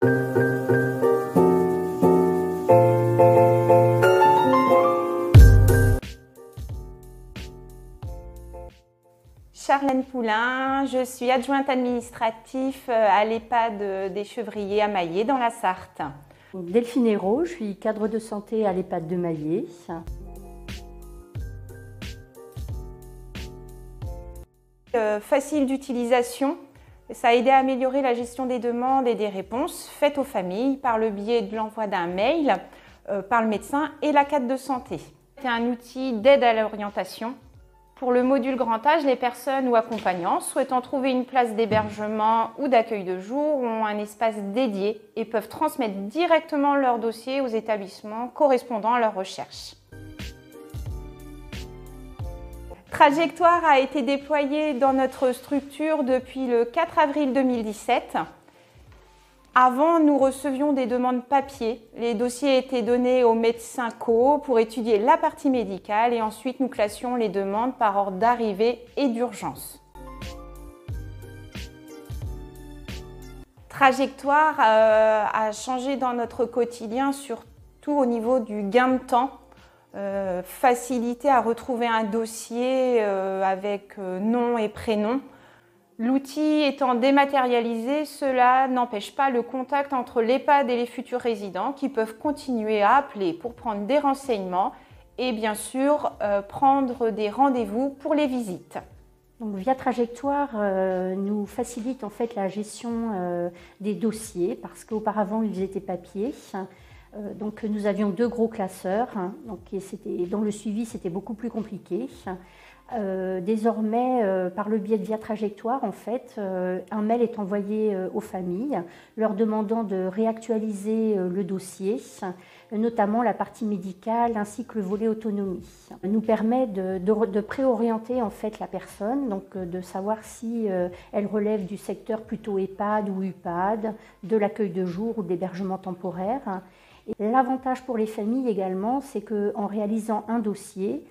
Charlène Poulain, je suis adjointe administrative euh, à l'EHPAD des Chevriers à Maillé dans la Sarthe. Delphine Hérault, je suis cadre de santé à l'EHPAD de Maillé. Euh, facile d'utilisation, ça a aidé à améliorer la gestion des demandes et des réponses faites aux familles par le biais de l'envoi d'un mail euh, par le médecin et la cadre de santé. C'est un outil d'aide à l'orientation pour le module grand âge, les personnes ou accompagnants souhaitant trouver une place d'hébergement ou d'accueil de jour ont un espace dédié et peuvent transmettre directement leur dossier aux établissements correspondant à leur recherche. Trajectoire a été déployée dans notre structure depuis le 4 avril 2017 avant, nous recevions des demandes papier. Les dossiers étaient donnés aux médecins co pour étudier la partie médicale et ensuite nous classions les demandes par ordre d'arrivée et d'urgence. Trajectoire euh, a changé dans notre quotidien, surtout au niveau du gain de temps. Euh, facilité à retrouver un dossier euh, avec nom et prénom. L'outil étant dématérialisé, cela n'empêche pas le contact entre l'EHPAD et les futurs résidents qui peuvent continuer à appeler pour prendre des renseignements et bien sûr euh, prendre des rendez-vous pour les visites. Donc, Via Trajectoire euh, nous facilite en fait la gestion euh, des dossiers parce qu'auparavant ils étaient papier. Donc nous avions deux gros classeurs, hein, le suivi c'était beaucoup plus compliqué. Euh, désormais, euh, par le biais de Via Trajectoire, en fait, euh, un mail est envoyé aux familles leur demandant de réactualiser le dossier, notamment la partie médicale ainsi que le volet autonomie. Ça nous permet de, préorienter en fait la personne, donc de savoir si elle relève du secteur plutôt EHPAD ou UPAD, de l'accueil de jour ou de l'hébergement temporaire. L'avantage pour les familles également, c'est qu'en réalisant un dossier,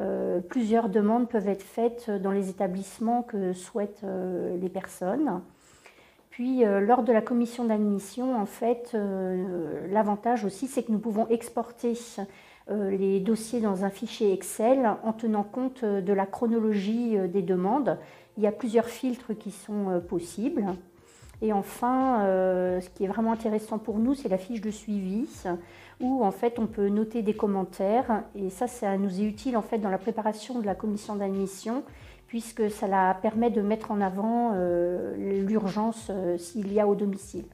euh, plusieurs demandes peuvent être faites dans les établissements que souhaitent euh, les personnes. Puis, euh, lors de la commission d'admission, en fait, l'avantage aussi, c'est que nous pouvons exporter les dossiers dans un fichier Excel en tenant compte de la chronologie des demandes. Il y a plusieurs filtres qui sont possibles. Et enfin, ce qui est vraiment intéressant pour nous, c'est la fiche de suivi où en fait on peut noter des commentaires et ça, ça nous est utile en fait dans la préparation de la commission d'admission puisque ça la permet de mettre en avant euh, l'urgence euh, s'il y a au domicile.